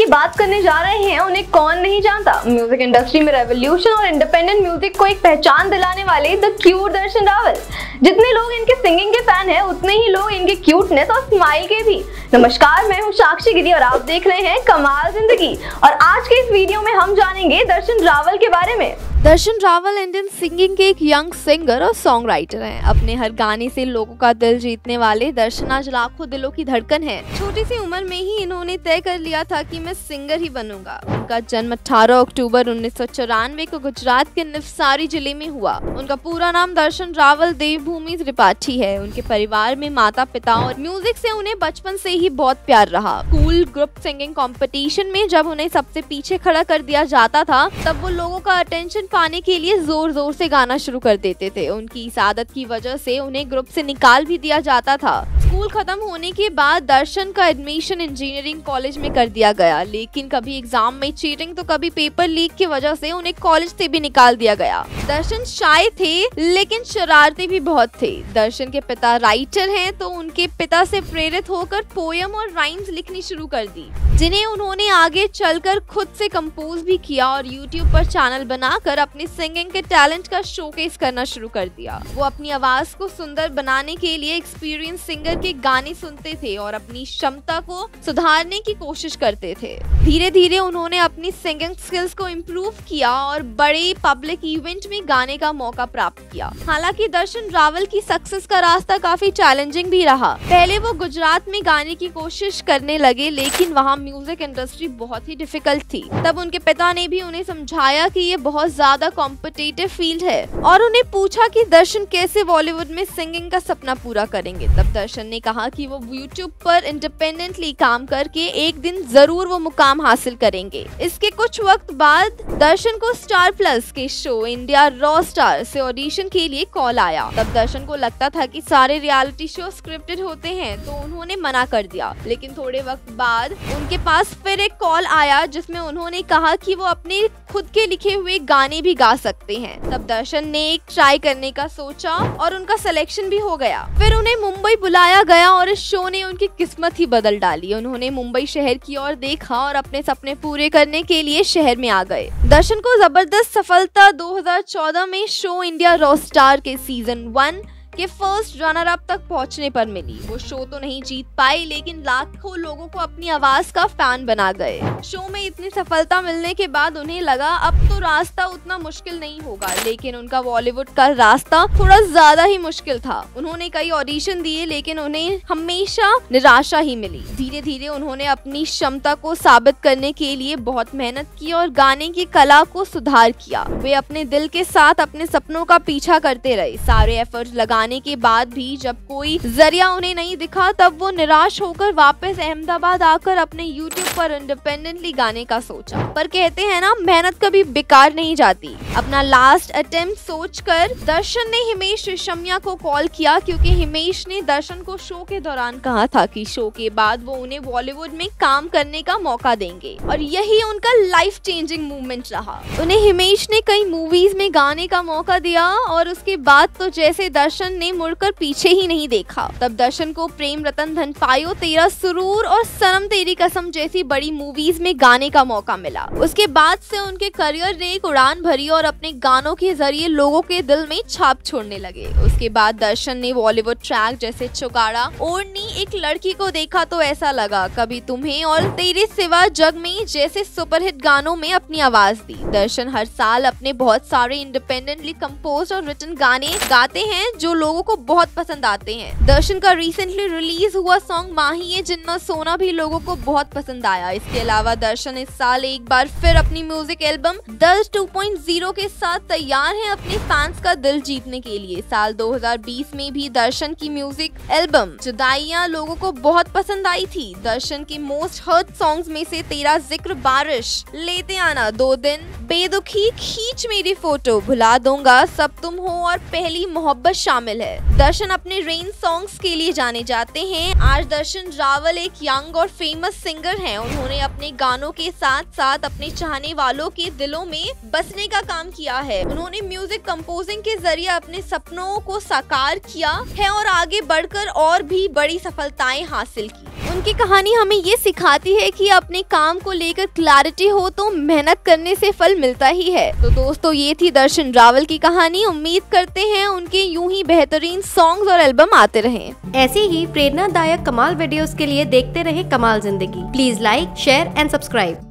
की बात करने जा रहे हैं, उन्हें कौन नहीं जानता? म्यूज़िक इंडस्ट्री में रेवोल्यूशन और इंडिपेंडेंट म्यूज़िक को एक पहचान दिलाने वाले द क्यूट दर्शन रावल। जितने लोग इनके सिंगिंग के फ़ैन हैं, उतने ही लोग इनके क्यूटनेस और स्माइल के भी। नमस्कार, मैं हूँ साक्षी गिरी और आप देख रहे हैं कमाल ज़िंदगी। और आज के इस वीडियो में हम जानेंगे दर्शन रावल के बारे में। दर्शन रावल इंडियन सिंगिंग के एक यंग सिंगर और सॉन्ग राइटर हैं। अपने हर गाने से लोगों का दिल जीतने वाले दर्शन आज लाखों दिलों की धड़कन है। छोटी सी उम्र में ही इन्होंने तय कर लिया था कि मैं सिंगर ही बनूँगा। उनका जन्म 18 अक्टूबर उन्नीस सौ चौरानवे को गुजरात के निफसारी ज़िले में हुआ। उनका पूरा नाम दर्शन रावल देवभूमि त्रिपाठी है। उनके परिवार में माता पिता और म्यूज़िक से उन्हें बचपन से ही बहुत प्यार रहा। स्कूल ग्रुप सिंगिंग कॉम्पिटिशन में जब उन्हें सबसे पीछे खड़ा कर दिया जाता था, तब वो लोगों का अटेंशन पाने के लिए ज़ोर ज़ोर से गाना शुरू कर देते थे। उनकी इस आदत की वजह से उन्हें ग्रुप से निकाल भी दिया जाता था। स्कूल खत्म होने के बाद दर्शन का एडमिशन इंजीनियरिंग कॉलेज में कर दिया गया। लेकिन कभी एग्ज़ाम में चीटिंग तो कभी पेपर लीक की वजह से उन्हें कॉलेज से भी निकाल दिया गया। दर्शन शाय थे, लेकिन शरारती भी बहुत थे। दर्शन के पिता राइटर हैं तो उनके पिता से प्रेरित होकर पोयम और राइम्स लिखनी शुरू कर दी, जिन्हें उन्होंने आगे चलकर खुद से कंपोज भी किया और यूट्यूब पर चैनल बनाकर अपने सिंगिंग के टैलेंट का शोकेस करना शुरू कर दिया। वो अपनी आवाज़ को सुंदर बनाने के लिए एक्सपीरियंस सिंगर के गाने सुनते थे और अपनी क्षमता को सुधारने की कोशिश करते थे। धीरे धीरे उन्होंने अपनी सिंगिंग स्किल्स को इम्प्रूव किया और बड़े पब्लिक इवेंट में गाने का मौका प्राप्त किया। हालाँकि दर्शन रावल की सक्सेस का रास्ता काफ़ी चैलेंजिंग भी रहा। पहले वो गुजरात में गाने की कोशिश करने लगे, लेकिन वहाँ म्यूज़िक इंडस्ट्री बहुत ही डिफ़िकल्ट थी। तब उनके पिता ने भी उन्हें समझाया कि ये बहुत ज़्यादा कॉम्पिटेटिव फ़ील्ड है और उन्हें पूछा कि दर्शन कैसे बॉलीवुड में सिंगिंग का सपना पूरा करेंगे। तब दर्शन ने कहा कि वो यूट्यूब पर इंडिपेंडेंटली काम करके एक दिन ज़रूर वो मुकाम हासिल करेंगे। इसके कुछ वक्त बाद दर्शन को स्टार प्लस के शो इंडिया रॉ स्टार से ऑडिशन के लिए कॉल आया। तब दर्शन को लगता था कि सारे रियलिटी शो स्क्रिप्टेड होते हैं तो उन्होंने मना कर दिया। लेकिन थोड़े वक्त बाद उनके पास फिर एक कॉल आया, जिसमें उन्होंने कहा कि वो अपने खुद के लिखे हुए गाने भी गा सकते हैं। तब दर्शन ने एक ट्राई करने का सोचा और उनका सिलेक्शन भी हो गया। फिर उन्हें मुंबई बुलाया गया और इस शो ने उनकी किस्मत ही बदल डाली। उन्होंने मुंबई शहर की ओर देखा और अपने सपने पूरे करने के लिए शहर में आ गए। दर्शन को ज़बरदस्त सफलता 2014 में शो इंडिया रॉ स्टार के सीज़न वन के फ़र्स्ट रनर अप तक पहुँचने पर मिली। वो शो तो नहीं जीत पाई, लेकिन लाखों लोगों को अपनी आवाज़ का फ़ैन बना गए। शो में इतनी सफलता मिलने के बाद उन्हें लगा, अब तो रास्ता उतना मुश्किल नहीं होगा। लेकिन उनका बॉलीवुड का रास्ता थोड़ा ज़्यादा ही मुश्किल था। उन्होंने कई ऑडिशन दिए, लेकिन उन्हें हमेशा निराशा ही मिली। धीरे धीरे उन्होंने अपनी क्षमता को साबित करने के लिए बहुत मेहनत की और गाने की कला को सुधार किया। वे अपने दिल के साथ अपने सपनों का पीछा करते रहे। सारे एफर्ट लगाने जाने के बाद भी जब कोई ज़रिया उन्हें नहीं दिखा, तब वो निराश होकर वापस अहमदाबाद आकर अपने यूट्यूब पर इंडिपेंडेंटली गाने का सोचा। पर कहते हैं ना, मेहनत कभी बेकार नहीं जाती। अपना लास्ट अटेम्प्ट सोचकर दर्शन ने हिमेश रेशमिया को कॉल किया, क्योंकि हिमेश ने दर्शन को शो के दौरान कहा था कि शो के बाद वो उन्हें बॉलीवुड में काम करने का मौका देंगे। और यही उनका लाइफ चेंजिंग मूवमेंट रहा। उन्हें हिमेश ने कई मूवीज़ में गाने का मौका दिया, और उसके बाद तो जैसे दर्शन दर्शन ने मुड़कर पीछे ही नहीं देखा। तब दर्शन को प्रेम रतन धन पायो, तेरा सुरूर और सनम तेरी कसम जैसी बड़ी मूवीज़ में गाने का मौका मिला। उसके बाद से उनके करियर ने एक उड़ान भरी और अपने गानों के ज़रिए लोगों के दिल में छाप छोड़ने लगे। उसके बाद दर्शन ने बॉलीवुड ट्रैक जैसे चुकाड़ा ओढ़नी एक लड़की को देखा तो ऐसा लगा, कभी तुम्हें और तेरे सिवा जग में जैसे सुपरहिट गानों में अपनी आवाज़ दी। दर्शन हर साल अपने बहुत सारे इंडिपेंडेंटली कम्पोज और रिटर्न गाने गाते हैं, जो लोगों को बहुत पसंद आते हैं। दर्शन का रिसेंटली रिलीज़ हुआ सॉन्ग माही है जिन्ना सोना भी लोगों को बहुत पसंद आया। इसके अलावा दर्शन इस साल एक बार फिर अपनी म्यूज़िक एल्बम दर्ज 2.0 के साथ तैयार है अपने फैंस का दिल जीतने के लिए। साल 2020 में भी दर्शन की म्यूज़िक एल्बम जुदाइया लोगों को बहुत पसंद आई थी। दर्शन के मोस्ट हर्ट सॉन्ग में से तेरा ज़िक्र बारिश, लेते आना दो दिन, बेदुखी, खींच मेरी फ़ोटो भुला दूँगा सब तुम हो और पहली मोहब्बत शामिल। शामिल है। दर्शन अपने रेन सॉन्ग्स के लिए जाने जाते हैं। आज दर्शन रावल एक यंग और फ़ेमस सिंगर हैं। उन्होंने अपने गानों के साथ साथ अपने चाहने वालों के दिलों में बसने का काम किया है। उन्होंने म्यूज़िक कंपोजिंग के ज़रिए अपने सपनों को साकार किया है और आगे बढ़कर और भी बड़ी सफलताएँ हासिल की। उनकी कहानी हमें ये सिखाती है कि अपने काम को लेकर क्लैरिटी हो तो मेहनत करने से फल मिलता ही है। तो दोस्तों, ये थी दर्शन रावल की कहानी। उम्मीद करते हैं उनके यूँ ही बेहतरीन सॉन्ग और एल्बम आते रहें। ऐसे ही प्रेरणादायक कमाल वीडियोस के लिए देखते रहे कमाल ज़िंदगी। Please like share and subscribe